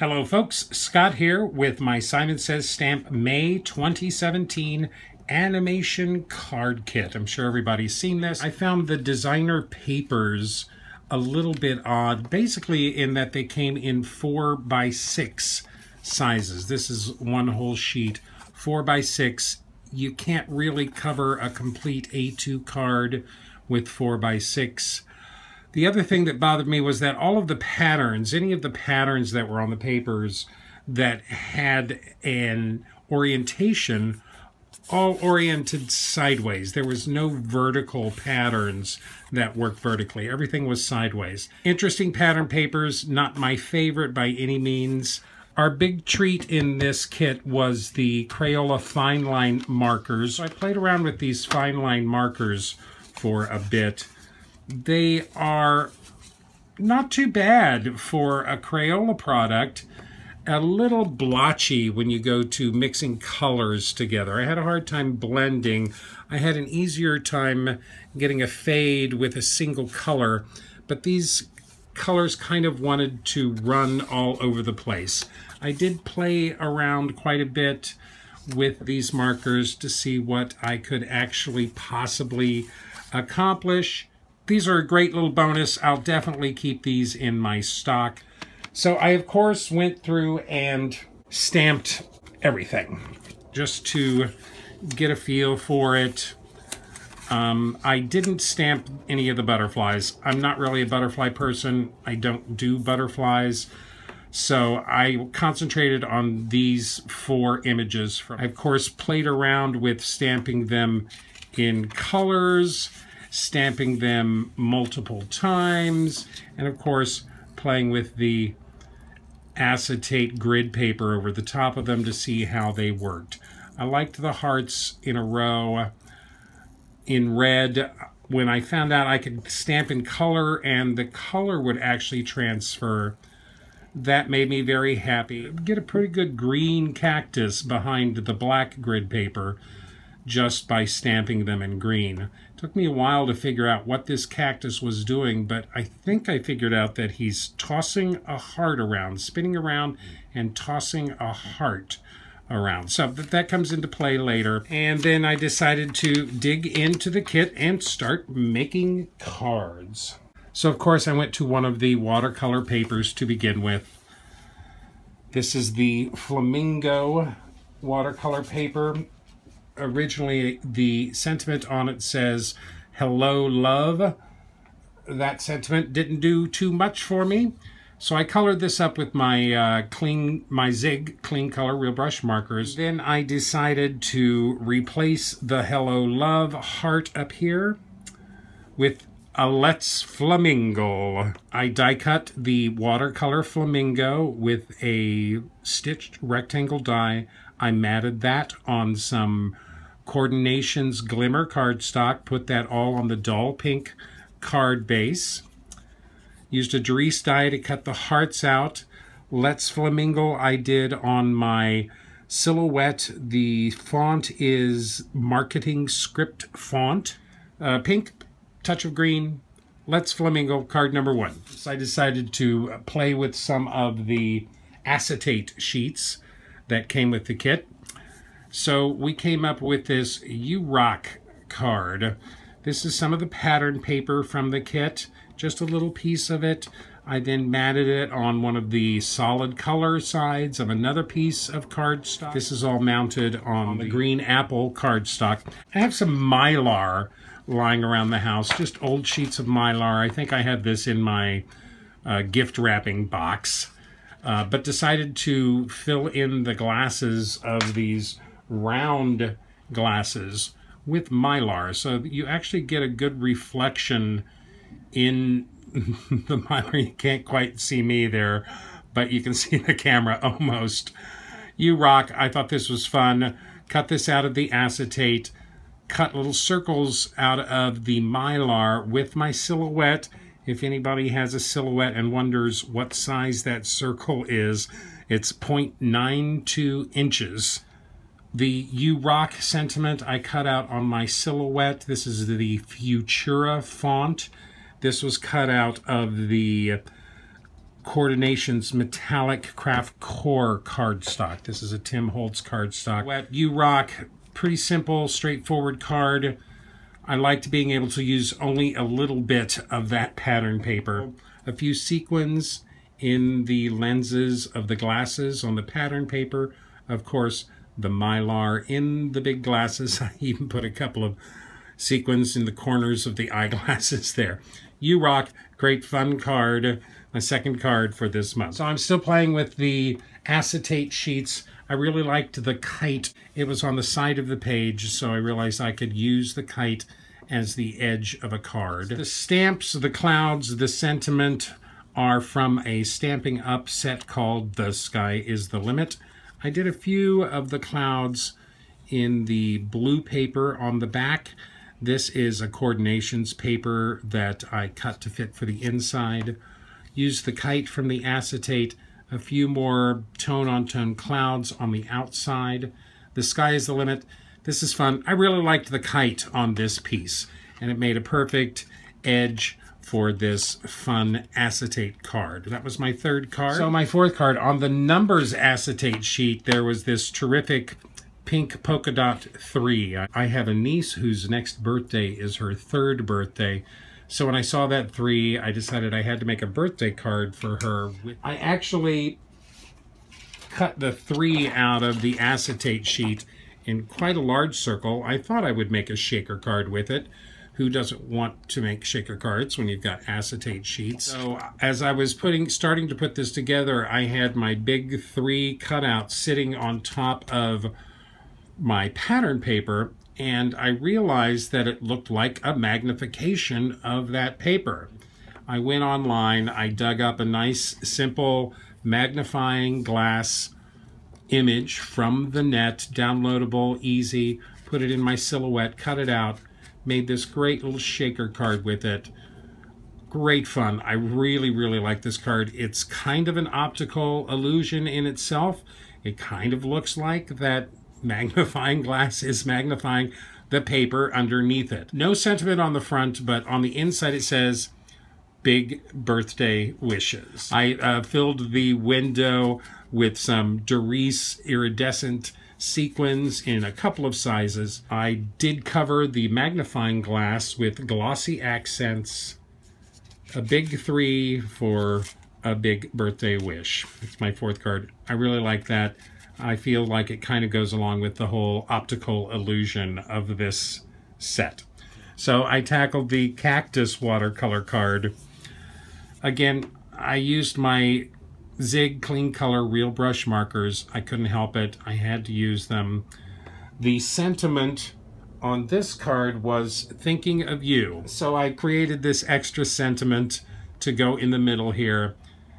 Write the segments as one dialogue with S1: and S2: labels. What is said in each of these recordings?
S1: Hello folks, Scott here with my Simon Says Stamp May 2017 animation card kit. I'm sure everybody's seen this. I found the designer papers a little bit odd, basically in that they came in 4 by 6 sizes. This is one whole sheet, 4 by 6 You can't really cover a complete A2 card with 4 by 6 the other thing that bothered me was that all of the patterns, any of the patterns that were on the papers that had an orientation, all oriented sideways. There was no vertical patterns that worked vertically. Everything was sideways. Interesting pattern papers, not my favorite by any means. Our big treat in this kit was the Crayola fine line markers. I played around with these fine line markers for a bit they are not too bad for a Crayola product. A little blotchy when you go to mixing colors together. I had a hard time blending. I had an easier time getting a fade with a single color, but these colors kind of wanted to run all over the place. I did play around quite a bit with these markers to see what I could actually possibly accomplish. These are a great little bonus. I'll definitely keep these in my stock. So I, of course, went through and stamped everything just to get a feel for it. Um, I didn't stamp any of the butterflies. I'm not really a butterfly person. I don't do butterflies. So I concentrated on these four images. I, of course, played around with stamping them in colors stamping them multiple times, and of course playing with the acetate grid paper over the top of them to see how they worked. I liked the hearts in a row in red. When I found out I could stamp in color and the color would actually transfer, that made me very happy. Get a pretty good green cactus behind the black grid paper just by stamping them in green. Took me a while to figure out what this cactus was doing, but I think I figured out that he's tossing a heart around, spinning around and tossing a heart around. So that comes into play later. And then I decided to dig into the kit and start making cards. So of course I went to one of the watercolor papers to begin with. This is the Flamingo watercolor paper originally the sentiment on it says, hello, love. That sentiment didn't do too much for me. So I colored this up with my uh, clean, my Zig clean color real brush markers. Then I decided to replace the Hello Love heart up here with a Let's Flamingle. I die cut the watercolor flamingo with a stitched rectangle die. I matted that on some Core'dinations Glimmer cardstock. Put that all on the dull pink card base. Used a Darice die to cut the hearts out. Let's Flamingle I did on my silhouette. The font is Marketing Script font. Uh, pink, touch of green, Let's Flamingle card number one. So I decided to play with some of the acetate sheets that came with the kit. So we came up with this U-Rock card. This is some of the pattern paper from the kit, just a little piece of it. I then matted it on one of the solid color sides of another piece of cardstock. This is all mounted on the green apple cardstock. I have some Mylar lying around the house, just old sheets of Mylar. I think I have this in my uh, gift wrapping box, uh, but decided to fill in the glasses of these round glasses with mylar. So you actually get a good reflection in the mylar. You can't quite see me there but you can see the camera almost. You rock. I thought this was fun. Cut this out of the acetate. Cut little circles out of the mylar with my silhouette. If anybody has a silhouette and wonders what size that circle is it's 0.92 inches the You Rock sentiment I cut out on my silhouette. This is the Futura font. This was cut out of the Core'dinations Metallic Kraft Core cardstock. This is a Tim Holtz cardstock. Wet U-Rock, pretty simple, straightforward card. I liked being able to use only a little bit of that pattern paper. A few sequins in the lenses of the glasses on the pattern paper. Of course, the Mylar in the big glasses. I even put a couple of sequins in the corners of the eyeglasses there. You rock. great fun card. My second card for this month. So I'm still playing with the acetate sheets. I really liked the kite. It was on the side of the page, so I realized I could use the kite as the edge of a card. The stamps, the clouds, the sentiment are from a Stampin' Up set called The Sky is the Limit. I did a few of the clouds in the blue paper on the back. This is a Core'dinations paper that I cut to fit for the inside. Used the kite from the acetate, a few more tone-on-tone -tone clouds on the outside. The sky is the limit. This is fun. I really liked the kite on this piece, and it made a perfect edge for this fun acetate card. That was my third card. So my fourth card, on the numbers acetate sheet, there was this terrific pink polka dot 3. I have a niece whose next birthday is her third birthday. So when I saw that 3, I decided I had to make a birthday card for her. I actually cut the 3 out of the acetate sheet in quite a large circle. I thought I would make a shaker card with it who doesn't want to make shaker cards when you've got acetate sheets? So uh, as I was putting, starting to put this together, I had my big three cutouts sitting on top of my pattern paper and I realized that it looked like a magnification of that paper. I went online, I dug up a nice simple magnifying glass image from the net, downloadable, easy, put it in my silhouette, cut it out, made this great little shaker card with it. Great fun. I really, really like this card. It's kind of an optical illusion in itself. It kind of looks like that magnifying glass is magnifying the paper underneath it. No sentiment on the front, but on the inside it says, big birthday wishes. I uh, filled the window with some Darice iridescent sequins in a couple of sizes. I did cover the magnifying glass with glossy accents, a big three for a big birthday wish. It's my fourth card. I really like that. I feel like it kind of goes along with the whole optical illusion of this set. So I tackled the cactus watercolor card. Again, I used my Zig Clean Color Real Brush Markers. I couldn't help it. I had to use them. The sentiment on this card was thinking of you. So I created this extra sentiment to go in the middle here.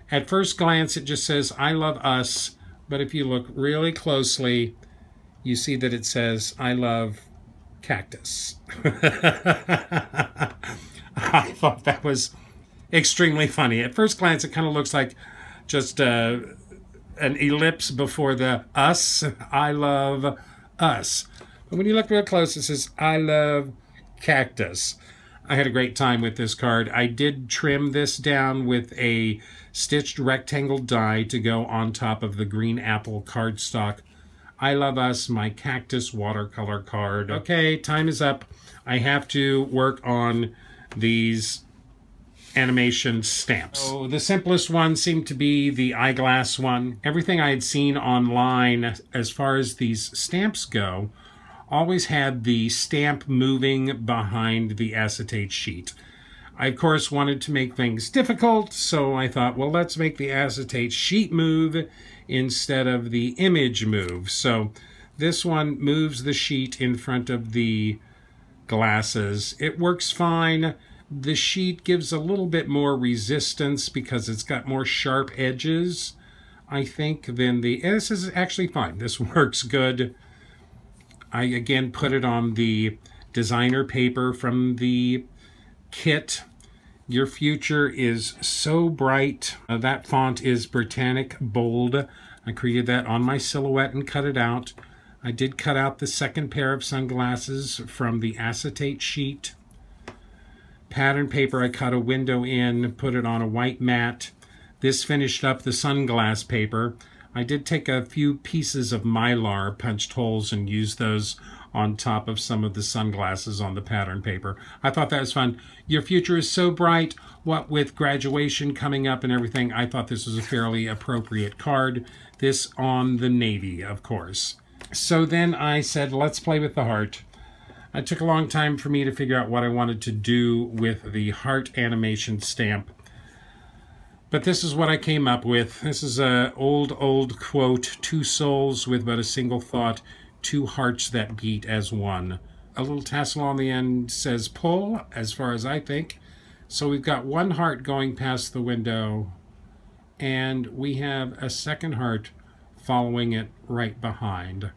S1: At first glance, it just says, I love us. But if you look really closely, you see that it says, I love cactus. I thought that was extremely funny. At first glance, it kind of looks like just uh, an ellipse before the us. I love us. But when you look real close, it says, I love cactus. I had a great time with this card. I did trim this down with a stitched rectangle die to go on top of the green apple cardstock. I Love Us, my cactus watercolor card. Okay, time is up. I have to work on these animation stamps. So the simplest one seemed to be the eyeglass one. Everything I had seen online as far as these stamps go always had the stamp moving behind the acetate sheet. I, of course, wanted to make things difficult, so I thought, well, let's make the acetate sheet move instead of the image move. So this one moves the sheet in front of the glasses. It works fine. The sheet gives a little bit more resistance because it's got more sharp edges, I think, than the... this is actually fine. This works good. I, again, put it on the designer paper from the kit. Your future is so bright. Uh, that font is Britannic Bold. I created that on my silhouette and cut it out. I did cut out the second pair of sunglasses from the acetate sheet pattern paper I cut a window in, put it on a white mat. This finished up the sunglass paper. I did take a few pieces of mylar, punched holes, and used those on top of some of the sunglasses on the pattern paper. I thought that was fun. Your future is so bright. What with graduation coming up and everything, I thought this was a fairly appropriate card. This on the Navy, of course. So then I said, let's play with the heart. It took a long time for me to figure out what I wanted to do with the heart animation stamp. But this is what I came up with. This is a old, old quote, two souls with but a single thought, two hearts that beat as one. A little tassel on the end says pull, as far as I think. So we've got one heart going past the window, and we have a second heart following it right behind.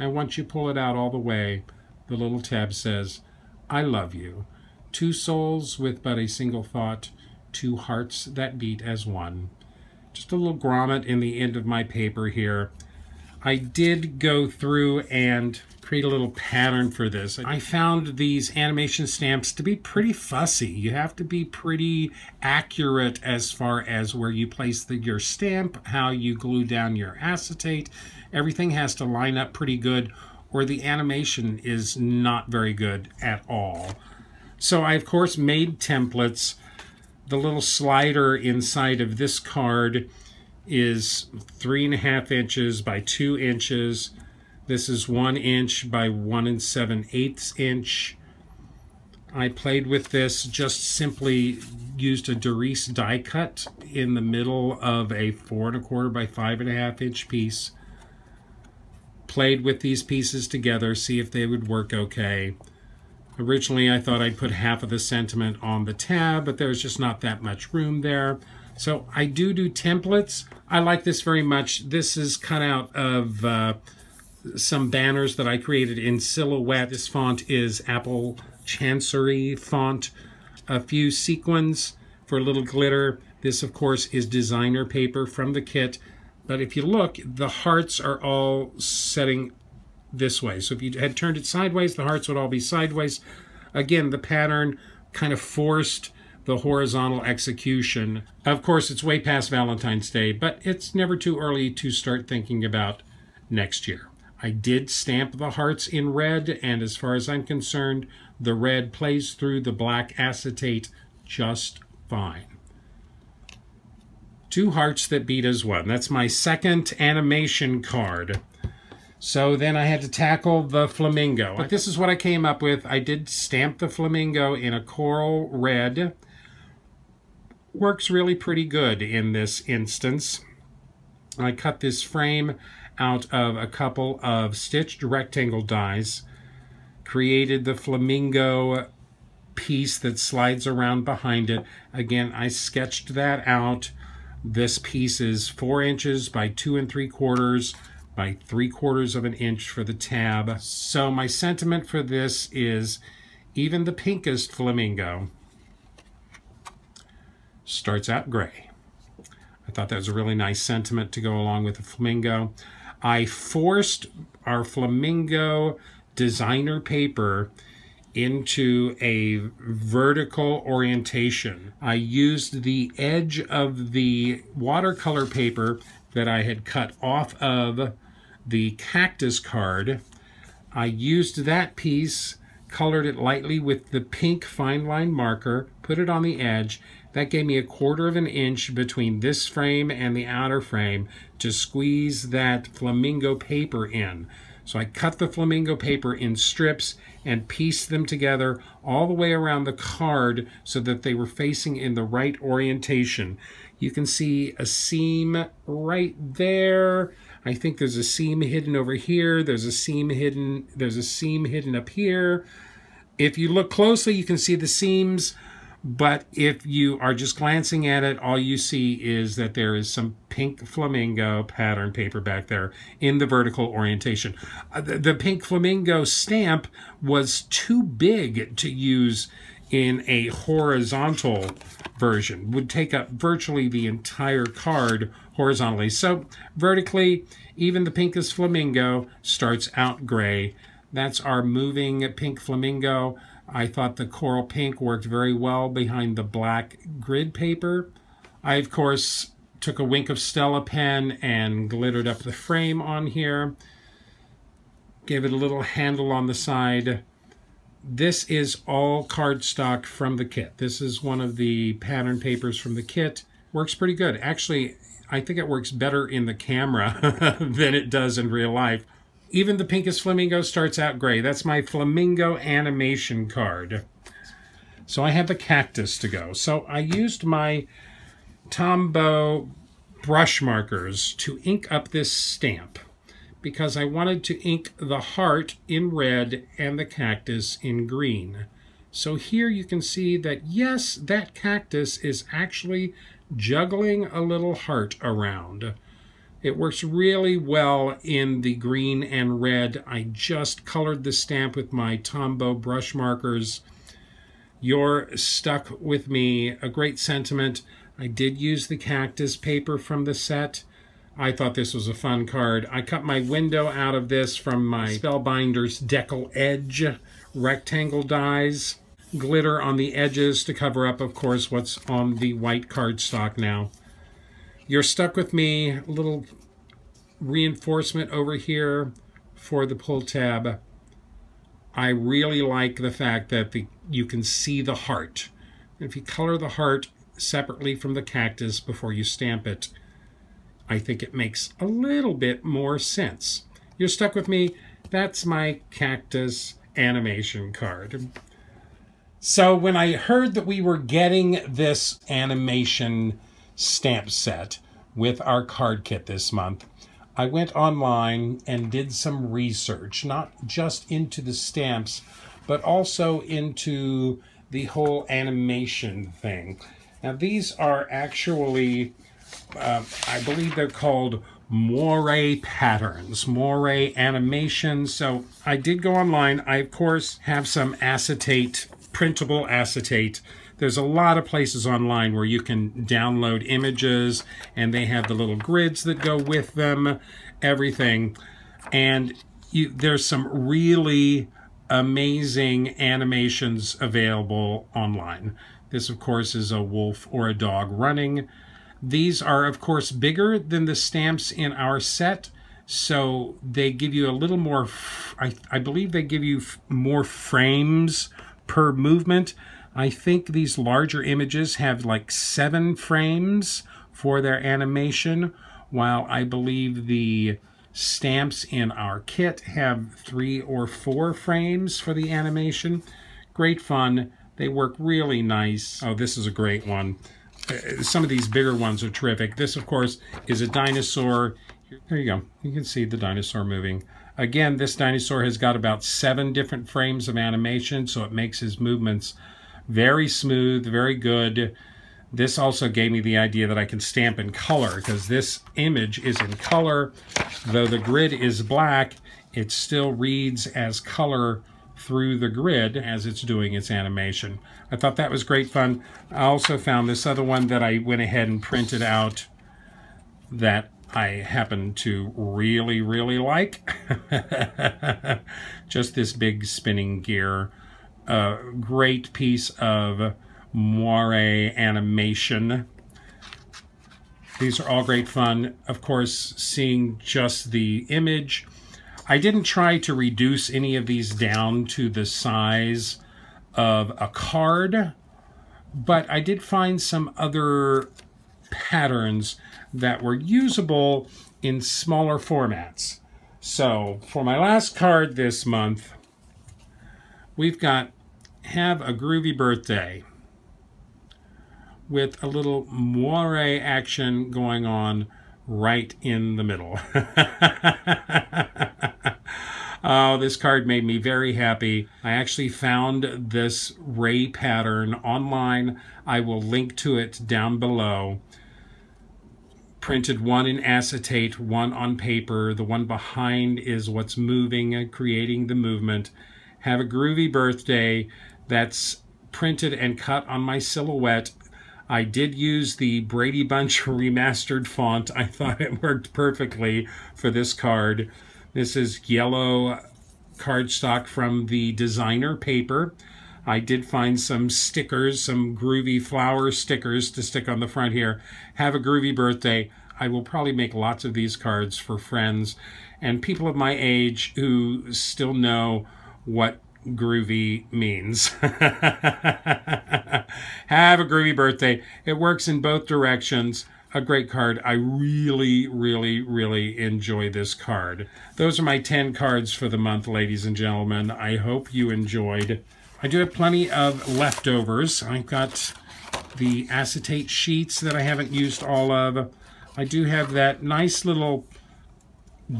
S1: And once you pull it out all the way, the little tab says, I love you. Two souls with but a single thought, two hearts that beat as one. Just a little grommet in the end of my paper here. I did go through and create a little pattern for this. I found these animation stamps to be pretty fussy. You have to be pretty accurate as far as where you place the, your stamp, how you glue down your acetate. Everything has to line up pretty good or the animation is not very good at all. So I, of course, made templates the little slider inside of this card is three and a half inches by two inches. This is one inch by one and seven eighths inch. I played with this, just simply used a Darice die cut in the middle of a four and a quarter by five and a half inch piece. Played with these pieces together, see if they would work okay. Originally, I thought I'd put half of the sentiment on the tab, but there's just not that much room there. So I do do templates. I like this very much. This is cut out of uh, some banners that I created in Silhouette. This font is Apple Chancery font. A few sequins for a little glitter. This, of course, is designer paper from the kit. But if you look, the hearts are all setting this way. So if you had turned it sideways, the hearts would all be sideways. Again, the pattern kind of forced the horizontal execution. Of course, it's way past Valentine's Day, but it's never too early to start thinking about next year. I did stamp the hearts in red, and as far as I'm concerned, the red plays through the black acetate just fine. Two hearts that beat as one. That's my second animation card. So then I had to tackle the flamingo. But this is what I came up with. I did stamp the flamingo in a coral red. Works really pretty good in this instance. I cut this frame out of a couple of stitched rectangle dies, created the flamingo piece that slides around behind it. Again, I sketched that out. This piece is four inches by two and three quarters by three quarters of an inch for the tab. So my sentiment for this is even the pinkest flamingo starts out gray. I thought that was a really nice sentiment to go along with the flamingo. I forced our flamingo designer paper into a vertical orientation. I used the edge of the watercolor paper that I had cut off of the cactus card. I used that piece, colored it lightly with the pink fine line marker, put it on the edge. That gave me a quarter of an inch between this frame and the outer frame to squeeze that flamingo paper in. So I cut the flamingo paper in strips and pieced them together all the way around the card so that they were facing in the right orientation. You can see a seam right there I think there's a seam hidden over here. There's a seam hidden. There's a seam hidden up here. If you look closely, you can see the seams. But if you are just glancing at it, all you see is that there is some pink flamingo pattern paper back there in the vertical orientation. Uh, the, the pink flamingo stamp was too big to use in a horizontal version, would take up virtually the entire card horizontally. So vertically, even the pinkest flamingo starts out gray. That's our moving pink flamingo. I thought the coral pink worked very well behind the black grid paper. I, of course, took a wink of Stella pen and glittered up the frame on here. Gave it a little handle on the side. This is all cardstock from the kit. This is one of the pattern papers from the kit. Works pretty good. Actually, I think it works better in the camera than it does in real life. Even the pinkest flamingo starts out gray. That's my flamingo animation card. So I have the cactus to go. So I used my Tombow brush markers to ink up this stamp because I wanted to ink the heart in red and the cactus in green. So here you can see that yes, that cactus is actually juggling a little heart around. It works really well in the green and red. I just colored the stamp with my Tombow brush markers. You're stuck with me. A great sentiment. I did use the cactus paper from the set. I thought this was a fun card. I cut my window out of this from my Spellbinders Decal Edge rectangle dies. Glitter on the edges to cover up, of course, what's on the white cardstock now. You're stuck with me. A little reinforcement over here for the pull tab. I really like the fact that the, you can see the heart. If you color the heart separately from the cactus before you stamp it, I think it makes a little bit more sense. You're stuck with me. That's my cactus animation card. So when I heard that we were getting this animation stamp set with our card kit this month, I went online and did some research, not just into the stamps, but also into the whole animation thing. Now, these are actually, uh, I believe they're called moire patterns, moire animations. So I did go online. I, of course, have some acetate, printable acetate. There's a lot of places online where you can download images and they have the little grids that go with them, everything. And you, there's some really amazing animations available online. This, of course, is a wolf or a dog running. These are, of course, bigger than the stamps in our set, so they give you a little more, I, I believe they give you more frames per movement. I think these larger images have like seven frames for their animation, while I believe the stamps in our kit have three or four frames for the animation. Great fun. They work really nice. Oh, this is a great one. Uh, some of these bigger ones are terrific. This, of course, is a dinosaur. There you go. You can see the dinosaur moving. Again, this dinosaur has got about seven different frames of animation, so it makes his movements very smooth, very good. This also gave me the idea that I can stamp in color because this image is in color. Though the grid is black, it still reads as color through the grid as it's doing its animation. I thought that was great fun. I also found this other one that I went ahead and printed out that I happen to really, really like. Just this big spinning gear. A great piece of moire animation. These are all great fun. Of course, seeing just the image I didn't try to reduce any of these down to the size of a card, but I did find some other patterns that were usable in smaller formats. So for my last card this month, we've got Have a Groovy Birthday with a little moire action going on right in the middle. Oh, this card made me very happy. I actually found this ray pattern online. I will link to it down below. Printed one in acetate, one on paper. The one behind is what's moving and creating the movement. Have a groovy birthday. That's printed and cut on my silhouette. I did use the Brady Bunch remastered font. I thought it worked perfectly for this card. This is yellow cardstock from the designer paper. I did find some stickers, some groovy flower stickers to stick on the front here. Have a groovy birthday. I will probably make lots of these cards for friends and people of my age who still know what groovy means. Have a groovy birthday. It works in both directions. A great card. I really, really, really enjoy this card. Those are my 10 cards for the month, ladies and gentlemen. I hope you enjoyed. I do have plenty of leftovers. I've got the acetate sheets that I haven't used all of. I do have that nice little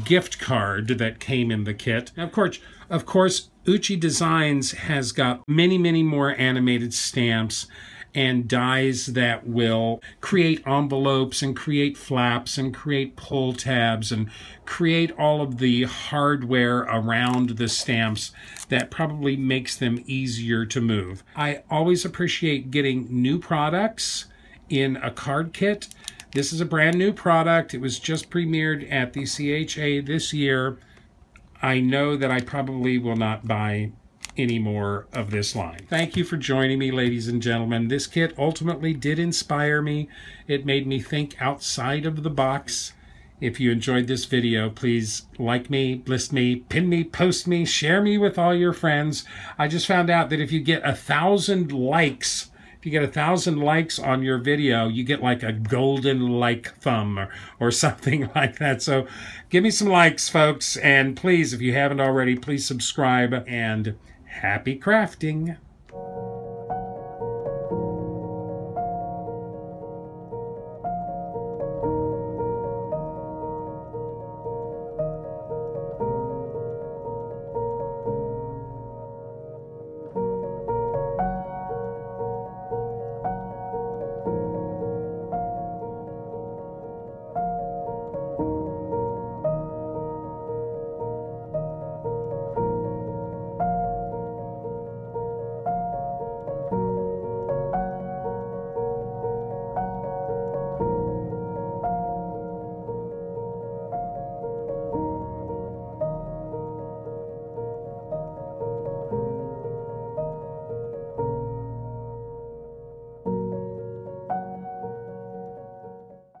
S1: gift card that came in the kit. Now, of course, of course, Uchi Designs has got many, many more animated stamps and dies that will create envelopes and create flaps and create pull tabs and create all of the hardware around the stamps that probably makes them easier to move. I always appreciate getting new products in a card kit. This is a brand new product. It was just premiered at the CHA this year. I know that I probably will not buy any more of this line. Thank you for joining me, ladies and gentlemen. This kit ultimately did inspire me. It made me think outside of the box. If you enjoyed this video, please like me, list me, pin me, post me, share me with all your friends. I just found out that if you get a thousand likes if you get a thousand likes on your video, you get like a golden like thumb or, or something like that. So give me some likes, folks. And please, if you haven't already, please subscribe and happy crafting.